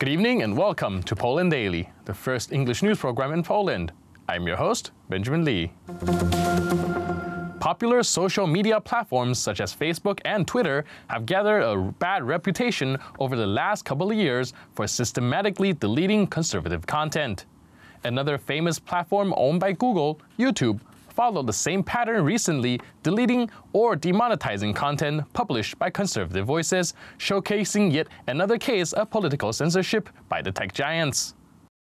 Good evening and welcome to Poland Daily, the first English news program in Poland. I'm your host, Benjamin Lee. Popular social media platforms such as Facebook and Twitter have gathered a bad reputation over the last couple of years for systematically deleting conservative content. Another famous platform owned by Google, YouTube, followed the same pattern recently, deleting or demonetizing content published by conservative voices, showcasing yet another case of political censorship by the tech giants.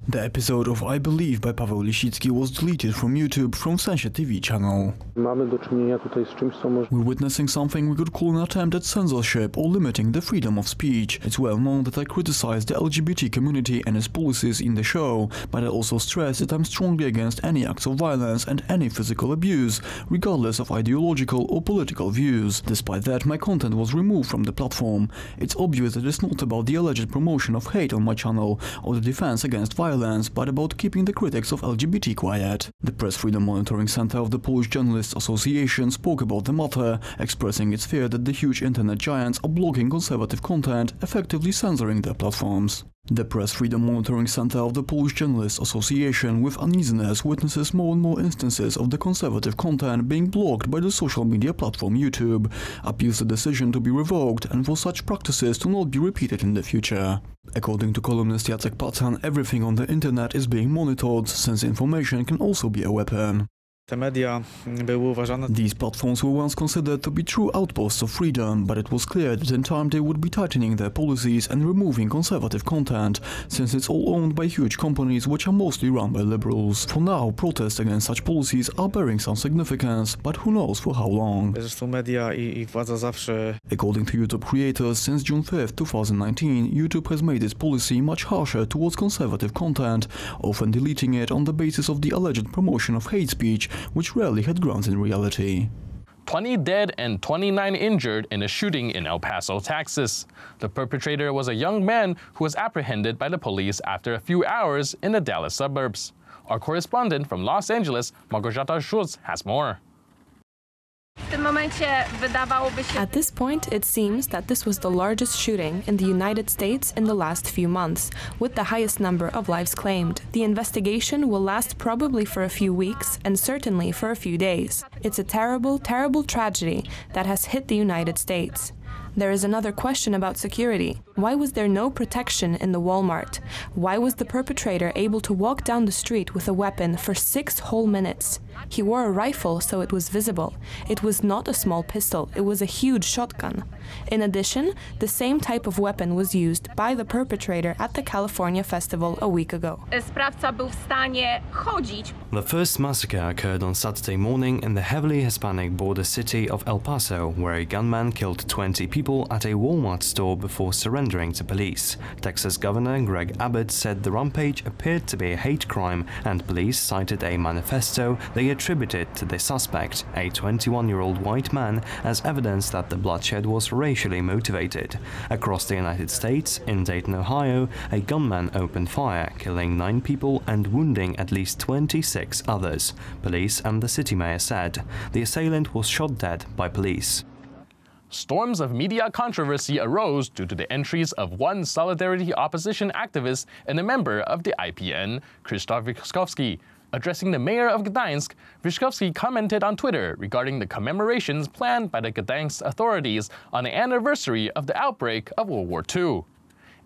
The episode of I Believe by Paweł Lisicki was deleted from YouTube from Sensia TV channel. Mamy do czynienia tutaj z czymś, co może... We're witnessing something we could call an attempt at censorship or limiting the freedom of speech. It's well known that I criticize the LGBT community and its policies in the show, but I also stress that I'm strongly against any acts of violence and any physical abuse, regardless of ideological or political views. Despite that, my content was removed from the platform. It's obvious that it's not about the alleged promotion of hate on my channel or the defense against violence violence, but about keeping the critics of LGBT quiet. The Press Freedom Monitoring Center of the Polish Journalists Association spoke about the matter, expressing its fear that the huge internet giants are blocking conservative content, effectively censoring their platforms. The Press Freedom Monitoring Center of the Polish Journalists Association with uneasiness witnesses more and more instances of the conservative content being blocked by the social media platform YouTube, appeals the decision to be revoked and for such practices to not be repeated in the future. According to columnist Jacek Patan, everything on the internet is being monitored since information can also be a weapon. Te media były uważane These platforms were once considered to be true outposts of freedom, but it was clear that in time they would be tightening their policies and removing conservative content, since it's all owned by huge companies which are mostly run by liberals. For now, protests against such policies are bearing some significance, but who knows for how long. Zresztą media i, i władza zawsze According to YouTube creators, since June 5, 2019, YouTube has made its policy much harsher towards conservative content, often deleting it on the basis of the alleged promotion of hate speech, which rarely had grounds in reality. 20 dead and 29 injured in a shooting in El Paso, Texas. The perpetrator was a young man who was apprehended by the police after a few hours in the Dallas suburbs. Our correspondent from Los Angeles, Małgorzata Schultz, has more. At this point, it seems that this was the largest shooting in the United States in the last few months, with the highest number of lives claimed. The investigation will last probably for a few weeks and certainly for a few days. It's a terrible, terrible tragedy that has hit the United States. There is another question about security. Why was there no protection in the Walmart? Why was the perpetrator able to walk down the street with a weapon for six whole minutes? He wore a rifle so it was visible. It was not a small pistol, it was a huge shotgun. In addition, the same type of weapon was used by the perpetrator at the California Festival a week ago. Sprawca był w stanie chodzić. The first massacre occurred on Saturday morning in the heavily Hispanic border city of El Paso, where a gunman killed 20 people at a Walmart store before surrendering to police. Texas Governor Greg Abbott said the rampage appeared to be a hate crime, and police cited a manifesto they attributed to the suspect, a 21 year old white man, as evidence that the bloodshed was racially motivated. Across the United States, in Dayton, Ohio, a gunman opened fire, killing nine people and wounding at least 26 others. Police and the city mayor said the assailant was shot dead by police. Storms of media controversy arose due to the entries of one Solidarity opposition activist and a member of the IPN, Krzysztof Wyszkowski. Addressing the mayor of Gdańsk, Wyszkowski commented on Twitter regarding the commemorations planned by the Gdańsk authorities on the anniversary of the outbreak of World War II.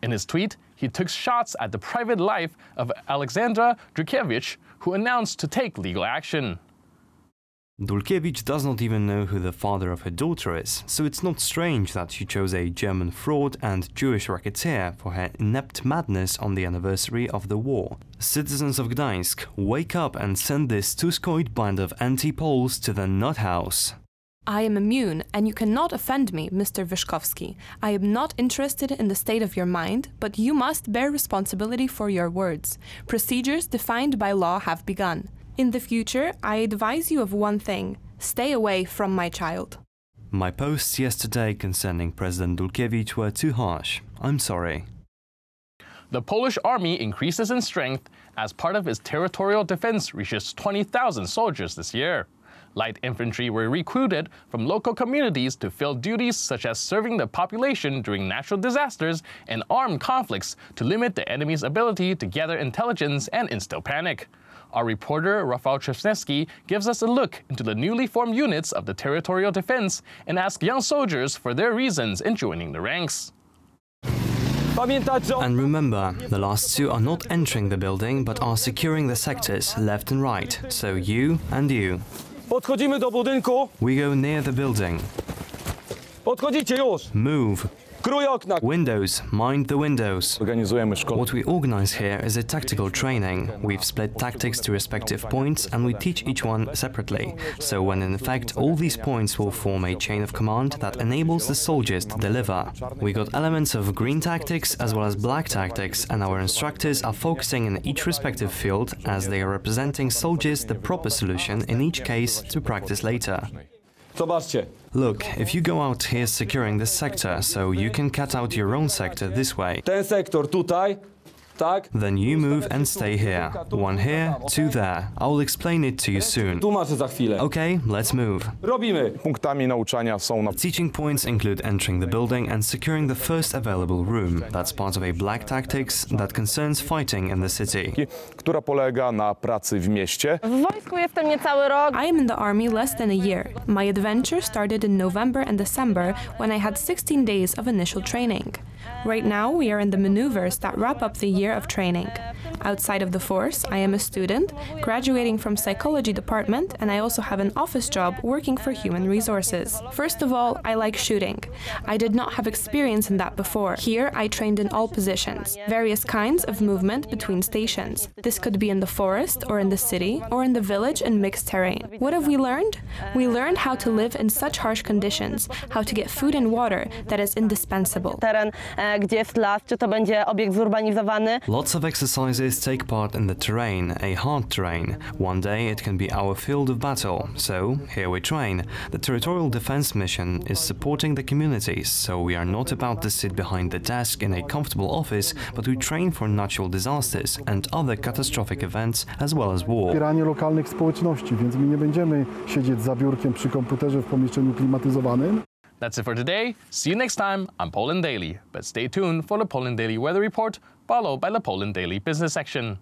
In his tweet, he took shots at the private life of Alexandra Dulkiewicz, who announced to take legal action. Dulkiewicz does not even know who the father of her daughter is, so it's not strange that she chose a German fraud and Jewish racketeer for her inept madness on the anniversary of the war. Citizens of Gdańsk, wake up and send this Tuskoid band of anti-Poles to the nut house. I am immune, and you cannot offend me, Mr. Wyszkowski. I am not interested in the state of your mind, but you must bear responsibility for your words. Procedures defined by law have begun. In the future, I advise you of one thing stay away from my child. My posts yesterday concerning President Dulkiewicz were too harsh. I'm sorry. The Polish army increases in strength as part of its territorial defense reaches 20,000 soldiers this year. Light infantry were recruited from local communities to fill duties such as serving the population during natural disasters and armed conflicts to limit the enemy's ability to gather intelligence and instill panic. Our reporter Rafał Trzesnewski gives us a look into the newly formed units of the Territorial Defense and asks young soldiers for their reasons in joining the ranks. And remember, the last two are not entering the building but are securing the sectors left and right. So you and you. Podchodzimy do budynku. We go near the building. Move. Windows, mind the windows. What we organize here is a tactical training. We've split tactics to respective points and we teach each one separately. So when in effect all these points will form a chain of command that enables the soldiers to deliver. We got elements of green tactics as well as black tactics and our instructors are focusing in each respective field as they are representing soldiers the proper solution in each case to practice later. Zobaczcie. Look, if you go out here securing this sector, so you can cut out your own sector this way, Ten sektor tutaj. Tak? then you move and stay here. One here, two there. I'll explain it to you soon. Tłumaczę za chwilę. Okay, let's move. Robimy. Punktami nauczania są na Teaching points include entering the building and securing the first available room. That's part of a black tactics that concerns fighting in the city. która polega na pracy w mieście. W wojsku jestem niecały rok. I am in the army less than a year. My adventure started in November and December when I had 16 days of initial training. Right now, we are in the maneuvers that wrap up the year of training. Outside of the force, I am a student, graduating from psychology department, and I also have an office job working for human resources. First of all, I like shooting. I did not have experience in that before. Here, I trained in all positions, various kinds of movement between stations. This could be in the forest, or in the city, or in the village in mixed terrain. What have we learned? We learned how to live in such harsh conditions, how to get food and water that is indispensable. Teren, gdzie jest las, czy to będzie obiekt zurbanizowany. Lots of exercises take part in the terrain, a hard terrain. One day it can be our field of battle, so here we train. The Territorial Defense Mission is supporting the communities, so we are not about to sit behind the desk in a comfortable office, but we train for natural disasters and other catastrophic events as well as war. wspieranie lokalnych społeczności, więc my nie będziemy siedzieć za biurkiem przy komputerze w pomieszczeniu klimatyzowanym. That's it for today. See you next time on Poland Daily. But stay tuned for the Poland Daily Weather Report, followed by the Poland Daily Business section.